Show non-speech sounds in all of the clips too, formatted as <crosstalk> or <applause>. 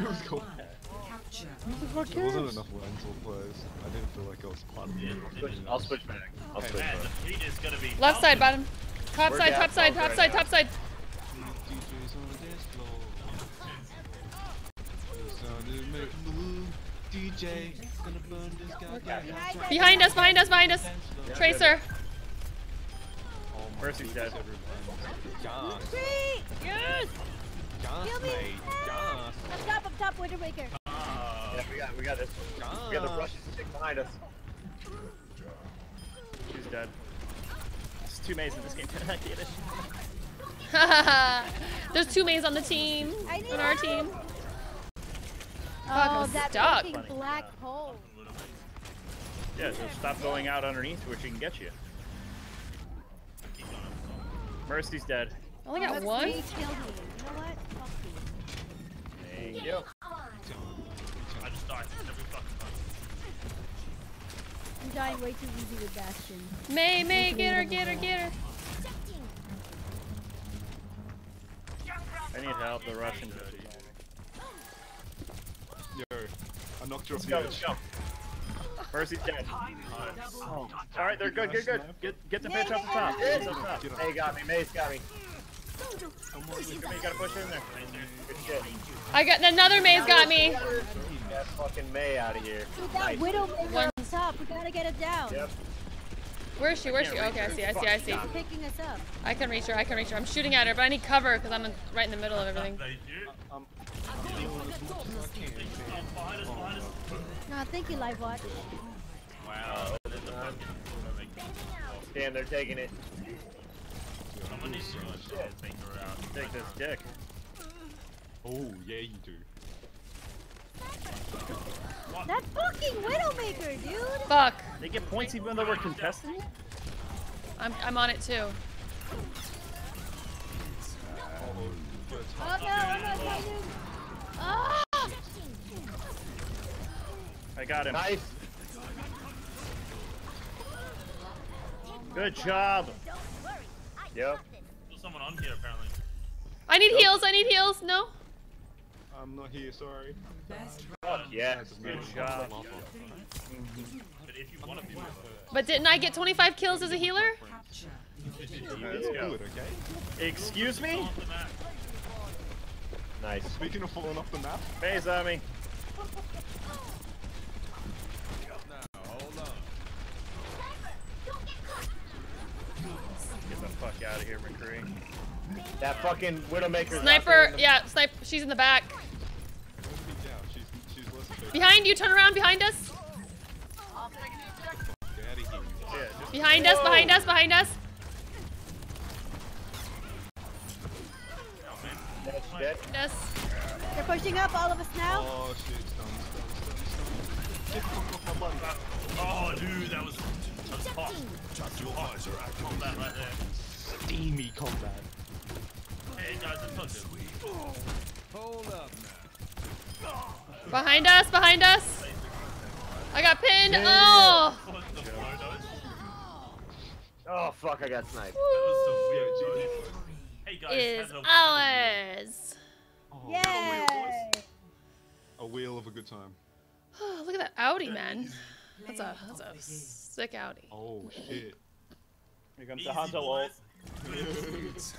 it was cool. There wasn't enough Lentil players. I didn't feel like I was part of the Switch, I'll switch back. I'll switch Man, back. the is gonna be. Left side, bottom. Top We're side, top side, top side, top side. DJs on the dance floor. Sound is making the move. DJ gonna burn this goddamn house. Behind us, behind us, behind us. Tracer. Oh my Mercy's dead. everyone. Gas, Free! Yes. Gas, Kill me! mate. Gas. Up top, up top, Widowmaker. Yeah, we got, we got this. We got the Russian stick behind us. She's dead. There's two Meis in this game. <laughs> I get it. <laughs> There's two mains on the team. I need On our help. team. Oh, I'm that stuck. fucking black hole. Yeah, so stop going out underneath where she can get you. Mercy's dead. I only oh, got one. He killed me. You know what? Fuck you. Thank. I just died every fucking time. I'm dying way too easy with Bastion. Mei, Mei, get her, get her, get her. I need help. The Russian are- Yo, I knocked you off Let's the go, edge. let's go. Mercy's dead. Oh. All right, they're good, good, good. Get get the Yeah, bitch up the top. yeah. Get up top. Get. Mei got me, Mei's got me. Come on, you gotta push in there. Good shit. I got another Mei's got me. Get fucking Mei out of here. Dude, that Nice. Widowmaker One- on top. We gotta get it down. Yep. Where is she? Where is she? Okay, I see, I see, I see. She's picking us up. I can reach her, I can reach her. I'm shooting at her, but I need cover because I'm in, right in the middle of everything. They do. I'm healing as much as I can. Behind us, behind us. Nah, thank you, Live Watch. Wow. There's a fucking. Damn, they're taking it. Someone needs to do a shit. Take her out. Take this dick. Oh, yeah, you do. That fucking Widowmaker, dude! Fuck. They get points even though we're contesting. I'm, I'm on it too. Oh no, I'm not fighting! Ah! I got him. Nice. Good job. Yep. There's someone on here apparently. I need heals, I need heals. No? I'm not here, sorry. Fuck yeah. Good job. But if you want to be But didn't I get 25 kills as a healer? Let's go. Excuse me? off the map. Nice. Speaking of falling off the map, Mei's on me. Get the fuck out of here, McCree. That fucking Widowmaker. Sniper, yeah, snipe. She's in the back. she's, she's. Behind you, turn around, behind us. Get out of here. Yeah, Behind us, behind us, behind us. That's dead. Behind us. They're pushing up, all of us now. Oh shit, fuck off my button. Oh, dude, that was that's hot. That's hot. Combat right there. Steamy combat. Hey guys, it's not. Hold up now. Behind us, behind us. I got pinned. Oh. What the photos? Oh fuck, I got sniped. That was some weird. Hey guys, Is hello. ours. Oh, Yay! A wheel of a good time. Oh, <sighs> Look at that Audi, man. That's a that's a sick Audi. Oh shit. Here comes Easy, the Hanzo ult. Boys.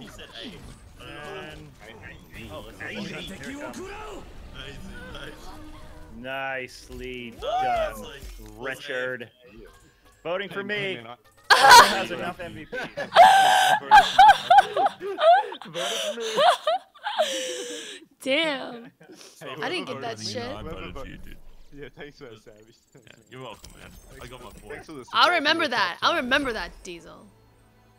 He said A. And Oh, it's A. here it comes. Easy, nice. nicely done, like, Richard. Voting for me. Hey, man, has enough MVP. <laughs> Damn. I didn't get that shit. I whoever voted vo- for you, dude. Yeah, thanks for that, Savage. <laughs> Thanks, man. You're welcome, man. I got my point. Thanks for the I'll remember that. I'll remember that, Diesel.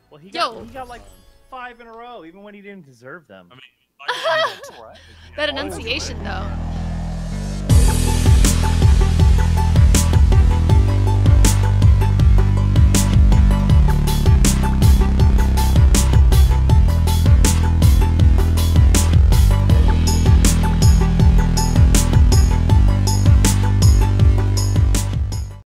Well, he got, Yo. he got like five in a row, even when he didn't deserve them. I mean, I <laughs> That enunciation, though.